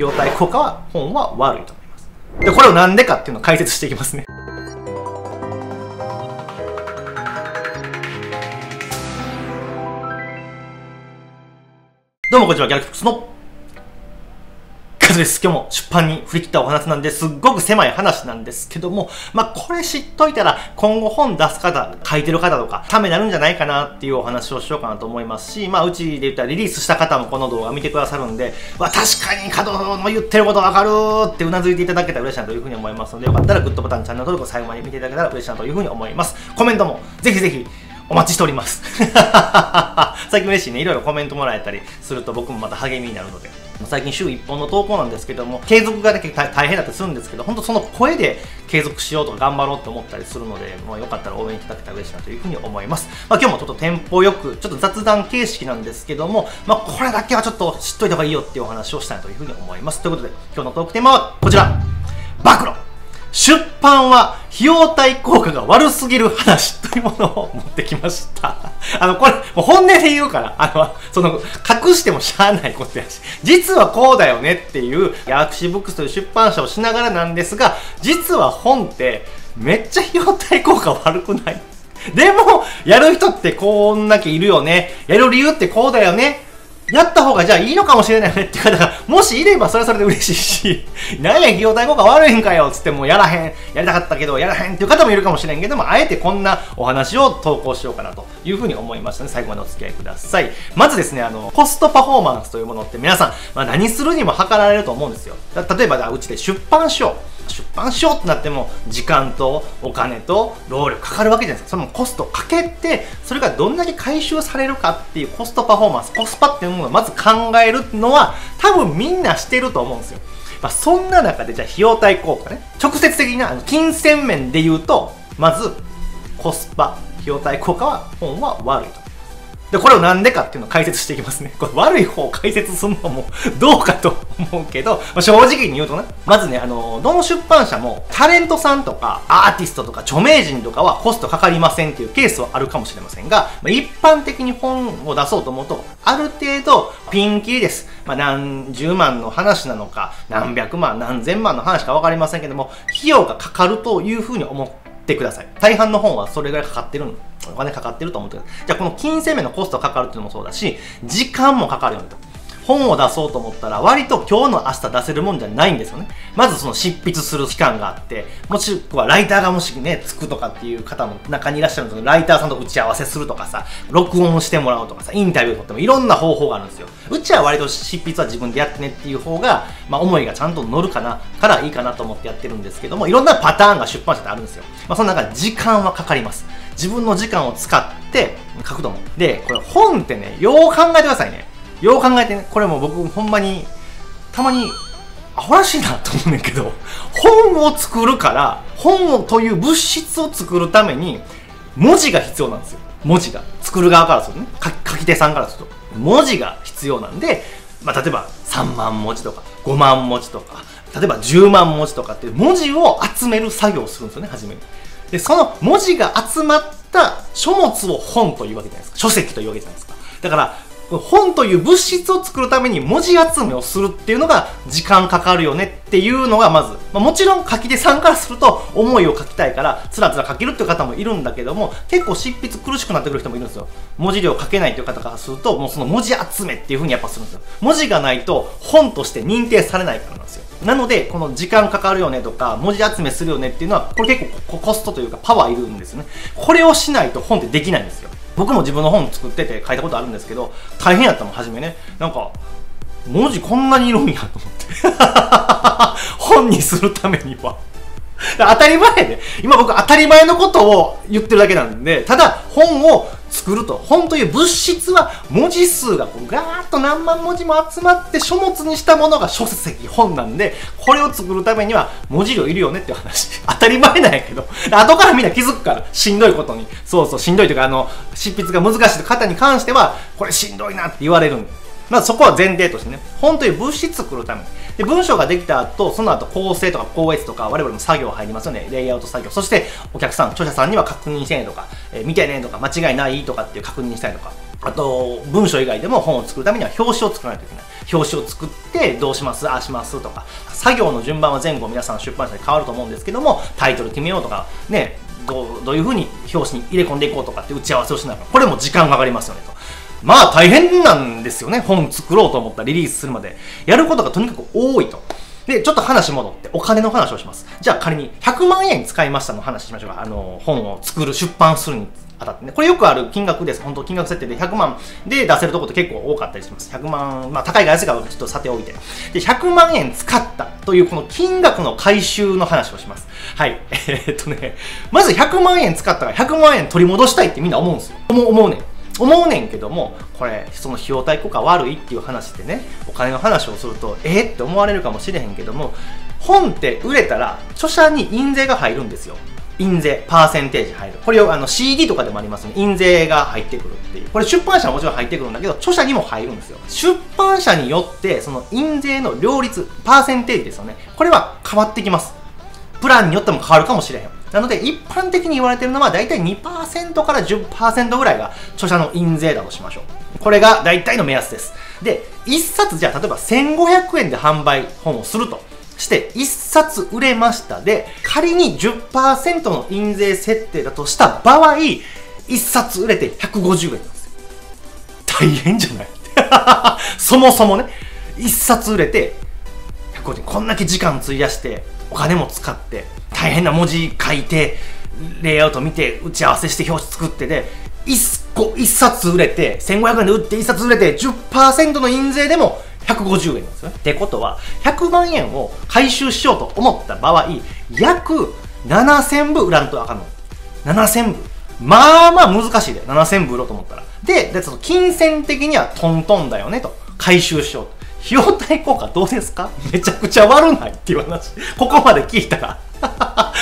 病態効果は本は悪いと思います。で、これをなんでかっていうのを解説していきますね。どうもこんにちは、ギャラクティクスのです。今日も出版に振り切ったお話なんですっごく狭い話なんですけども、まあ、これ知っといたら今後本出す方、書いてる方とか、ためになるんじゃないかなっていうお話をしようかなと思いますし、まあ、うちで言ったらリリースした方もこの動画見てくださるんで、まあ、確かに角の言ってることわかるってうなずいていただけたら嬉しいなというふうに思いますので、よかったらグッドボタン、チャンネル登録最後まで見ていただけたら嬉しいなというふうに思います。コメントもぜひぜひお待ちしております。最近嬉しいね。いろいろコメントもらえたりすると僕もまた励みになるので。最近週1本の投稿なんですけども、継続がね、大変だったりするんですけど、本当その声で継続しようとか頑張ろうって思ったりするので、もうよかったら応援いただけたら嬉しいなというふうに思います。まあ今日もちょっとテンポよく、ちょっと雑談形式なんですけども、まあこれだけはちょっと知っといた方がいいよっていうお話をしたいなというふうに思います。ということで、今日のトークテーマはこちら。暴露出版は費用対効果が悪すぎる話というものを持ってきました。あの、これ、もう本音で言うから、あの、その、隠してもしゃあないことやし、実はこうだよねっていう、ギャラクシーブックスという出版社をしながらなんですが、実は本ってめっちゃ費用対効果悪くない？でも、やる人ってこんだけいるよね。やる理由ってこうだよね。やった方がじゃあいいのかもしれないよねって方が、もしいればそれはそれで嬉しいし、何や費用対効果悪いんかよっつってもやらへん、やりたかったけどやらへんっていう方もいるかもしれんけども、あえてこんなお話を投稿しようかなというふうに思いましたので、最後までお付き合いください。まずですね、あの、コストパフォーマンスというものって皆さん、まあ、何するにも測られると思うんですよ。例えば、うちで出版しよう。出版しようってなっても時間とお金と労力かかるわけじゃないですか。そのコストかけてそれがどんだけ回収されるかっていうコストパフォーマンスコスパっていうものをまず考えるのは多分みんなしてると思うんですよ。まあ、そんな中でじゃあ費用対効果ね。直接的な金銭面で言うとまずコスパ費用対効果は本は悪いと。で、これをなんでかっていうのを解説していきますね。これ悪い方を解説するのも どうかと思うけど、まあ、正直に言うとね、まずね、あの、どの出版社もタレントさんとかアーティストとか著名人とかはコストかかりませんっていうケースはあるかもしれませんが、まあ、一般的に本を出そうと思うと、ある程度ピンキリです。まあ、何十万の話なのか、何百万、何千万の話かわかりませんけども、費用がかかるというふうに思ってください。大半の本はそれぐらいかかってるお金かかってると思ってください。じゃあこの金銭面のコストかかるっていうのもそうだし、時間もかかるよねと。本を出そうと思ったら割と今日の明日出せるもんじゃないんですよね。まずその執筆する期間があって、もしくはライターがもしね、つくとかっていう方も中にいらっしゃるんですけど、ライターさんと打ち合わせするとかさ、録音してもらうとかさ、インタビューとってもいろんな方法があるんですよ。うちは割と執筆は自分でやってねっていう方が、まあ思いがちゃんと乗るかな、からいいかなと思ってやってるんですけども、いろんなパターンが出版社ってあるんですよ。まあその中で時間はかかります。自分の時間を使って書くと思う。で、これ本ってね、よう考えてくださいね。よう考えてね、これも僕ほんまに、たまに、アホらしいなと思うねんけど、本を作るから、本という物質を作るために、文字が必要なんですよ。文字が。作る側からするとね。書き手さんからすると。文字が必要なんで、まあ、例えば3万文字とか5万文字とか、例えば10万文字とかって文字を集める作業をするんですよね、初めに。で、その文字が集まった書物を本というわけじゃないですか。書籍というわけじゃないですか。だから、本という物質を作るために文字集めをするっていうのが時間かかるよねっていうのがまず、まあ、もちろん書き手さんからすると思いを書きたいからつらつら書けるっていう方もいるんだけども結構執筆苦しくなってくる人もいるんですよ。文字量書けないっていう方からするともうその文字集めっていうふうにやっぱするんですよ。文字がないと本として認定されないからなんですよ。なのでこの時間かかるよねとか文字集めするよねっていうのはこれ結構コストというかパワーいるんですよね。これをしないと本ってできないんですよ。僕も自分の本作ってて書いたことあるんですけど大変やったもん初めね。なんか文字こんなにいるんやと思って。本にするためには。当たり前で今僕当たり前のことを言ってるだけなんで。ただ本を作ると。本という物質は文字数がこうガーッと何万文字も集まって書物にしたものが書籍本なんでこれを作るためには文字量いるよねっていう話。当たり前なんやけど。後からみんな気づくから。しんどいことに。そうそうしんどいというかあの執筆が難しい方に関してはこれしんどいなって言われるんでまあそこは前提としてね本という物質作るために。で文章ができた後その後構成とか校閲とか我々も作業入りますよね。レイアウト作業。そしてお客さん著者さんには確認してねとか、えー、見てねとか間違いないとかっていう確認したりとか。あと、文章以外でも本を作るためには表紙を作らないといけない。表紙を作ってどうしますああしますとか、作業の順番は前後皆さん出版社で変わると思うんですけども、タイトル決めようとか、ね、どうどういうふうに表紙に入れ込んでいこうとかって打ち合わせをしながら、これも時間がかかりますよねと。まあ大変なんですよね。本作ろうと思ったリリースするまで。やることがとにかく多いと。で、ちょっと話戻ってお金の話をします。じゃあ仮に100万円使いましたの話しましょうか。あの、本を作る、出版するに当たってね。これよくある金額です。本当金額設定で100万で出せるところって結構多かったりします。100万、まあ高いか安いかはちょっとさておいて。で、100万円使ったというこの金額の回収の話をします。はい。えー、っとね、まず100万円使ったら100万円取り戻したいってみんな思うんですよ。思う、思うね。思うねんけどもこれその費用対効果悪いっていう話でねお金の話をするとえー、って思われるかもしれへんけども本って売れたら著者に印税が入るんですよ印税、パーセンテージ入る。これをあの CD とかでもありますね。印税が入ってくるっていう。これ出版社はもちろん入ってくるんだけど、著者にも入るんですよ。出版社によって、その印税の両立、パーセンテージですよね。これは変わってきます。プランによっても変わるかもしれへん。なので、一般的に言われてるのは、だいたい2%から10%ぐらいが著者の印税だとしましょう。これが大体の目安です。で、1冊じゃあ、例えば1500円で販売本をすると。して1冊売れましたで、仮に10%の印税設定だとした場合、1冊売れて150円なんですよ。大変じゃない？そもそもね、1冊売れて150円。こんだけ時間費やして、お金も使って、大変な文字書いて、レイアウト見て、打ち合わせして表紙作ってで、1個、1冊売れて、1500円で売って1冊売れて、10%の印税でも150円なんですよね。ってことは、100万円を回収しようと思った場合、約7000部売らんとあかんの。7000部。まあまあ難しいで、7000部売ろうと思ったら。で、でその金銭的にはトントンだよねと。回収しようと。費用対効果どうですか？めちゃくちゃ悪ないっていう話。ここまで聞いたら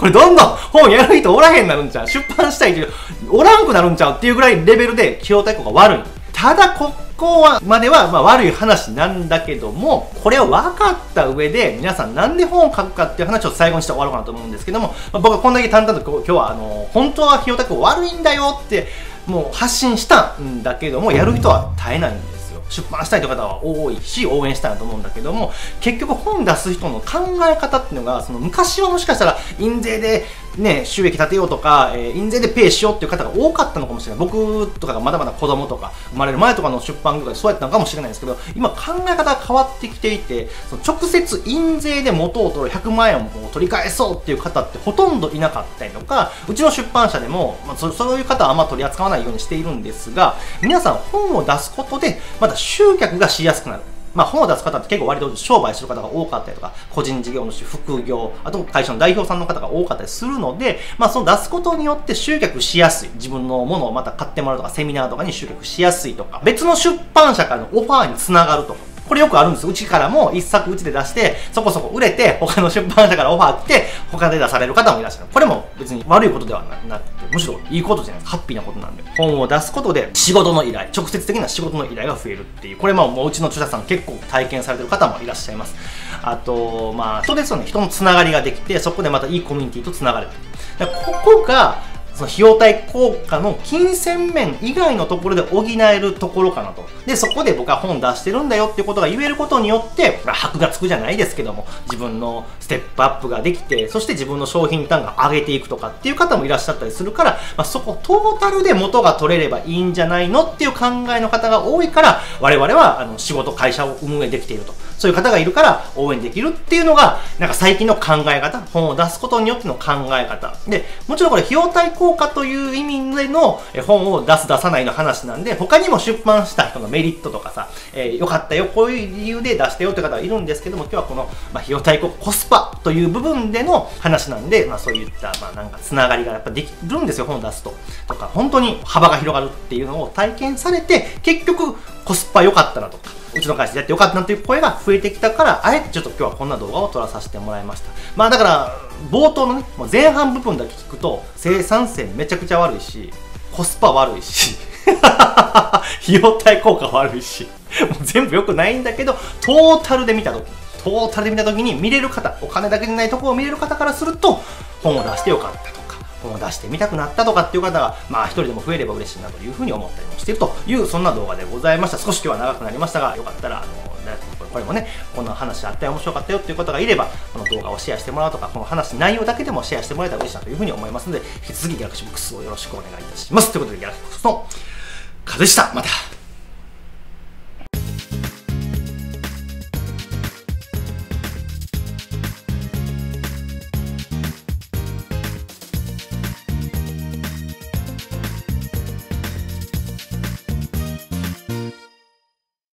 これどんどん本やる人おらへんなるんちゃう？出版したいけど、おらんくなるんちゃうっていうぐらいレベルで費用対効果悪い。ただここはまではまあ悪い話なんだけどもこれを分かった上で皆さんなんで本を書くかっていう話を最後にして終わろうかなと思うんですけども、ま、僕はこんだけ淡々と今日はあの本当は費用対効果悪いんだよってもう発信したんだけどもやる人は絶えないんです出版したいという方は多いし応援したいなと思うんだけども結局本出す人の考え方っていうのがその昔はもしかしたら印税でね、収益立てようとか、えー、印税でペイしようっていう方が多かったのかもしれない。僕とかがまだまだ子供とか、生まれる前とかの出版業界でそうやったのかもしれないんですけど、今考え方が変わってきていて、その直接印税で元を取る100万円を取り返そうっていう方ってほとんどいなかったりとか、うちの出版社でも、まあ、そういう方はあんま取り扱わないようにしているんですが、皆さん本を出すことで、また集客がしやすくなる。まあ、本を出す方って結構割と商売する方が多かったりとか、個人事業主、副業、あと会社の代表さんの方が多かったりするので、まあ、その出すことによって集客しやすい。自分のものをまた買ってもらうとか、セミナーとかに集客しやすいとか、別の出版社からのオファーにつながるとか。これよくあるんですうちからも一作うちで出して、そこそこ売れて、他の出版社からオファー来て、他で出される方もいらっしゃる。これも別に悪いことではなくて、むしろいいことじゃないですか。ハッピーなことなんで。本を出すことで仕事の依頼、直接的な仕事の依頼が増えるっていう。これももううちの著者さん結構体験されてる方もいらっしゃいます。あと、まあ、人ですよね。人のつながりができて、そこでまたいいコミュニティとつながれる。ここが、その費用対効果の金銭面以外のところで補えるところかなと。で、そこで僕は本出してるんだよっていうことが言えることによって、これは箔がつくじゃないですけども、自分のステップアップができて、そして自分の商品単価上げていくとかっていう方もいらっしゃったりするから、まあ、そこトータルで元が取れればいいんじゃないのっていう考えの方が多いから、我々はあの仕事、会社を運営できていると。そういう方がいるから応援できるっていうのが、なんか最近の考え方、本を出すことによっての考え方。で、もちろんこれ費用対効効果という意味での本を出す出さないの話なんで、他にも出版した人のメリットとかさ、えー、よかったよ、こういう理由で出したよって方がいるんですけども、今日はこの、まあ、費用対効、コスパという部分での話なんで、まあそういった、まあなんかつながりがやっぱできるんですよ、本を出すと。とか、本当に幅が広がるっていうのを体験されて、結局コスパ良かったなとか、うちの会社でやってよかったなという声が増えてきたから、あえてちょっと今日はこんな動画を撮らさせてもらいました。まあだから、冒頭のね、もう前半部分だけ聞くと、生産性めちゃくちゃ悪いし、コスパ悪いし、費用対効果悪いし、もう全部良くないんだけど、トータルで見た時、トータルで見た時に見れる方、お金だけでないところを見れる方からすると、本を出してよかった、この出してみたくなったとかっていう方が、まあ一人でも増えれば嬉しいなというふうに思ったりもしているという、そんな動画でございました。少し今日は長くなりましたが、よかったら、あの、これもね、この話あったよ、面白かったよっていう方がいれば、この動画をシェアしてもらうとか、この話内容だけでもシェアしてもらえたら嬉しいなというふうに思いますので、引き続きギャラクシーボックスをよろしくお願いいたします。ということで、ギャラクシーボックスの風でした。また。